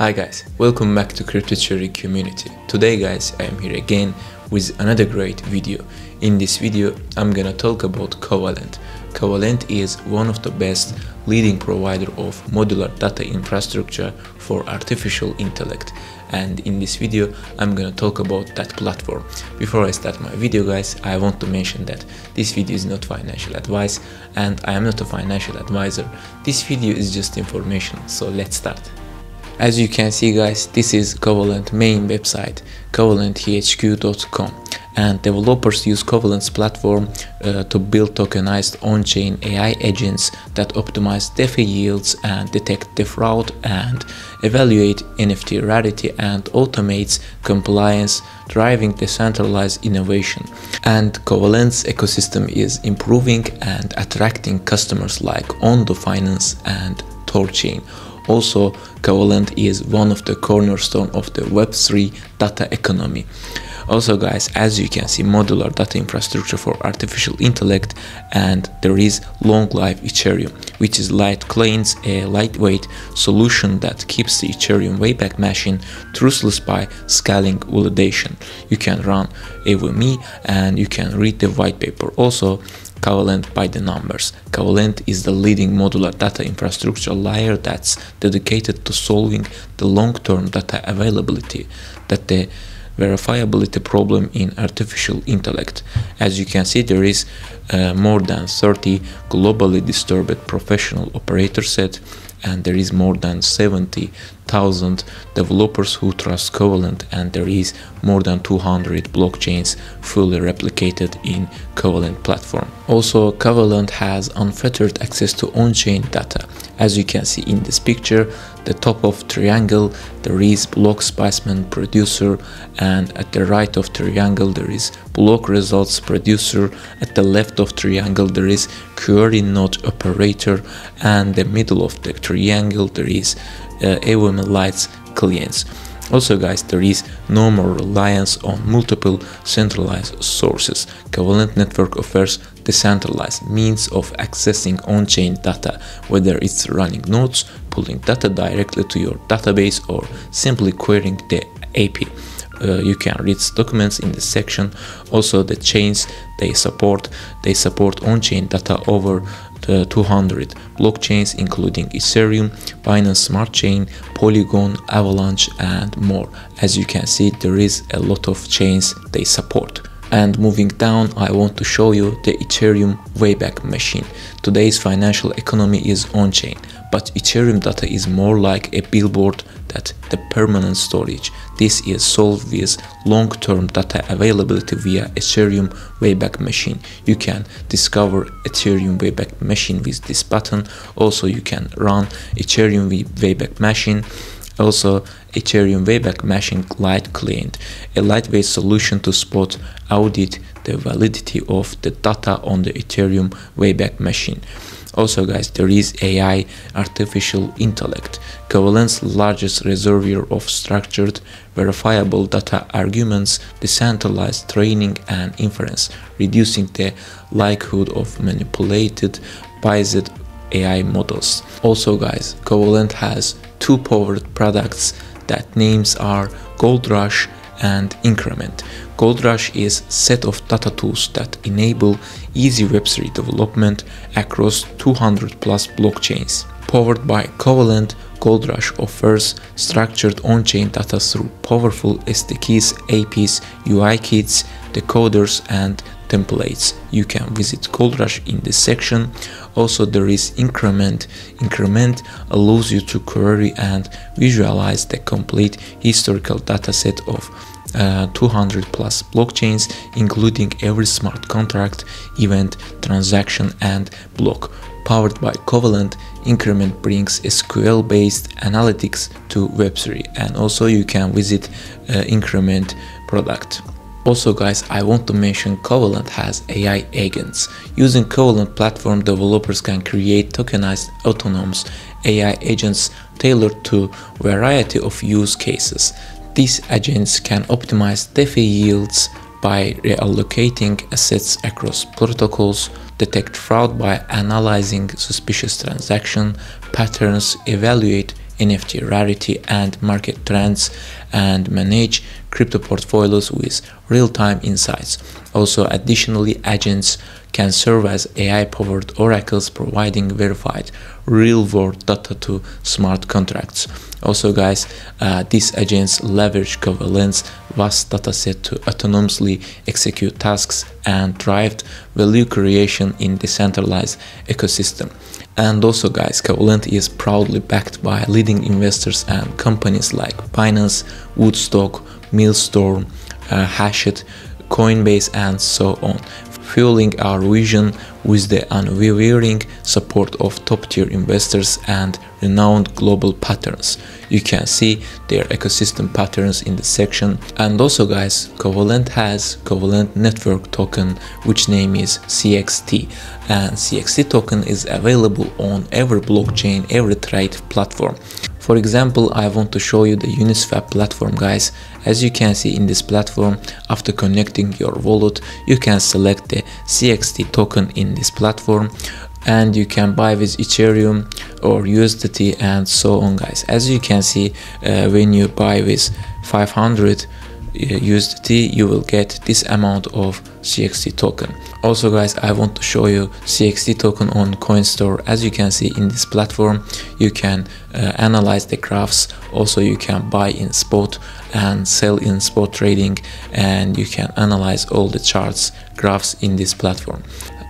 Hi guys, welcome back to Crypto Cherry community. Today guys, I am here again with another great video. In this video, I'm gonna talk about Covalent. Covalent is one of the best leading provider of modular data infrastructure for artificial intellect and in this video I'm gonna talk about that platform. Before I start my video guys, I want to mention that this video is not financial advice and I am not a financial advisor. This video is just information, so let's start. As you can see guys, this is Covalent main website, covalenthq.com and developers use Covalent's platform uh, to build tokenized on-chain AI agents that optimize DeFi yields and detect defraud and evaluate NFT rarity and automates compliance driving decentralized innovation. And Covalent's ecosystem is improving and attracting customers like Ondo Finance and Thorchain. Also, Covalent is one of the cornerstone of the Web3 data economy. Also guys, as you can see, modular data infrastructure for artificial intellect and there is long life Ethereum, which is Litecoin's a lightweight solution that keeps the Ethereum Wayback Machine trustless by scaling validation. You can run AVME and you can read the white paper. Also, Covalent by the numbers. Covalent is the leading modular data infrastructure layer that's dedicated to solving the long-term data availability that the verifiability problem in artificial intellect. As you can see, there is uh, more than 30 globally distributed professional operator set and there is more than 70,000 developers who trust Covalent and there is more than 200 blockchains fully replicated in Covalent platform. Also, Covalent has unfettered access to on-chain data. As you can see in this picture, the top of triangle there is block specimen producer and at the right of triangle there is block results producer. At the left of triangle there is query node operator and the middle of the triangle there is uh, AVM lights clients also guys, there is no more reliance on multiple centralized sources. Covalent Network offers decentralized means of accessing on-chain data, whether it's running nodes, pulling data directly to your database or simply querying the API. Uh, you can read documents in the section also the chains they support they support on-chain data over 200 blockchains including Ethereum, Binance Smart Chain, Polygon, Avalanche and more. As you can see there is a lot of chains they support. And moving down, I want to show you the Ethereum Wayback Machine. Today's financial economy is on-chain, but Ethereum data is more like a billboard that the permanent storage. This is solved with long-term data availability via Ethereum Wayback Machine. You can discover Ethereum Wayback Machine with this button. Also, you can run Ethereum Wayback Machine also Ethereum Wayback Machine Lite Client, a lightweight solution to spot audit the validity of the data on the Ethereum Wayback Machine. Also guys, there is AI, artificial intellect, Covalent's largest reservoir of structured, verifiable data arguments, decentralized training and inference, reducing the likelihood of manipulated, biased AI models. Also guys, Covalent has two powered products that names are GoldRush and Increment. GoldRush is set of data tools that enable easy Web3 development across 200 plus blockchains. Powered by Covalent, GoldRush offers structured on-chain data through powerful SDKs, APIs, UI kits, decoders and templates. You can visit Rush in this section. Also there is increment. Increment allows you to query and visualize the complete historical dataset of uh, 200 plus blockchains including every smart contract, event, transaction and block. Powered by Covalent, Increment brings SQL based analytics to Web3 and also you can visit uh, Increment product. Also guys, I want to mention Covalent has AI agents. Using Covalent platform, developers can create tokenized autonomous AI agents tailored to variety of use cases. These agents can optimize DeFi yields by reallocating assets across protocols, detect fraud by analyzing suspicious transaction patterns, evaluate NFT rarity and market trends and manage crypto portfolios with real-time insights. Also, additionally, agents can serve as AI-powered oracles providing verified real-world data to smart contracts. Also guys, uh, these agents leverage Covalent's vast dataset to autonomously execute tasks and drive value creation in decentralized ecosystem. And also guys, Covalent is proudly backed by leading investors and companies like Binance, Woodstock, Millstone, uh, Coinbase and so on fueling our vision with the unwavering support of top-tier investors and renowned global patterns. You can see their ecosystem patterns in the section. And also guys, Covalent has Covalent Network token which name is CXT and CXT token is available on every blockchain, every trade platform. For example, I want to show you the Uniswap platform guys. As you can see in this platform, after connecting your wallet, you can select the CXT token in this platform and you can buy with Ethereum or USDT and so on guys. As you can see, uh, when you buy with 500 USDT you will get this amount of CXT token. Also guys I want to show you CXT token on Coinstore as you can see in this platform you can uh, analyze the graphs also you can buy in spot and sell in spot trading and you can analyze all the charts graphs in this platform.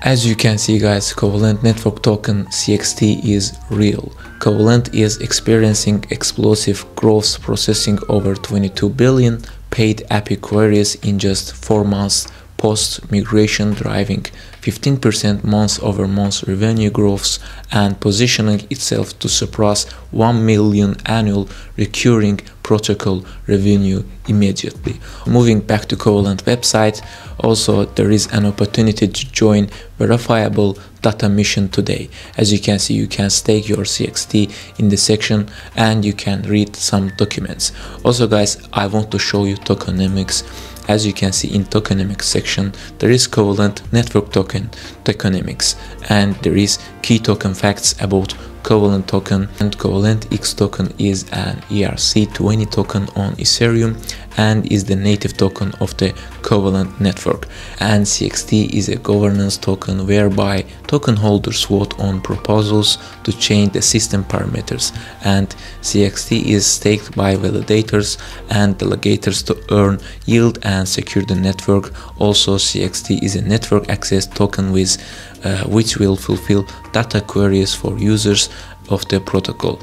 As you can see guys, Covalent Network Token CXT is real. Covalent is experiencing explosive growth processing over 22 billion paid API queries in just 4 months post-migration driving 15% month-over-month revenue growth and positioning itself to surpass 1 million annual recurring protocol revenue immediately. Moving back to Covalent website, also there is an opportunity to join verifiable data mission today. As you can see, you can stake your CXT in the section and you can read some documents. Also guys, I want to show you tokenomics as you can see in tokenomics section, there is Covalent network token tokenomics and there is key token facts about Covalent token and Covalent X token is an ERC20 token on Ethereum and is the native token of the Covalent network. And CXT is a governance token whereby token holders vote on proposals to change the system parameters. And CXT is staked by validators and delegators to earn yield and secure the network. Also CXT is a network access token with uh, which will fulfill data queries for users of the protocol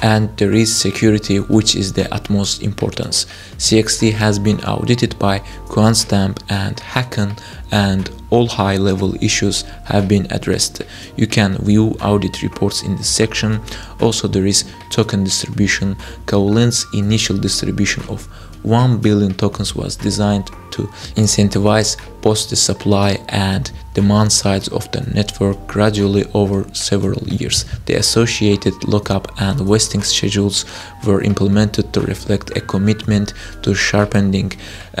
and there is security which is the utmost importance. CXT has been audited by QuantStamp and Hacken and all high level issues have been addressed. You can view audit reports in this section. Also there is token distribution. Covalent's initial distribution of 1 billion tokens was designed to incentivize both the supply and demand sides of the network gradually over several years. The associated lockup and vesting schedules were implemented to reflect a commitment to sharpening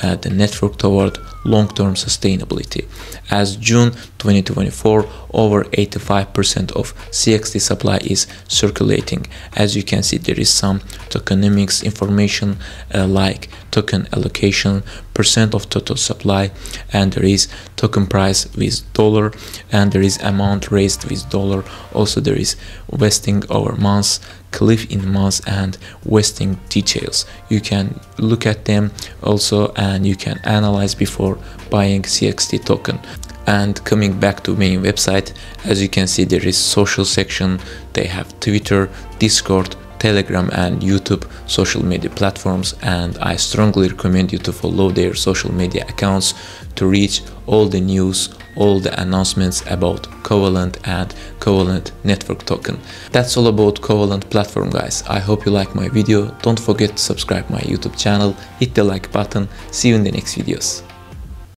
uh, the network toward long-term sustainability. As June 2024, over 85% of CXT supply is circulating. As you can see, there is some tokenomics information uh, like token allocation, percent of total supply, and there is token price with dollar, and there is amount raised with dollar. Also, there is vesting over months, cliff in months, and vesting details. You can look at them also, and you can analyze before buying CXT token. And coming back to main website as you can see there is social section. They have twitter discord telegram and youtube social media platforms. And i strongly recommend you to follow their social media accounts to reach all the news all the announcements about covalent and covalent network token. That's all about covalent platform guys. I hope you like my video. Don't forget to subscribe my youtube channel. Hit the like button. See you in the next videos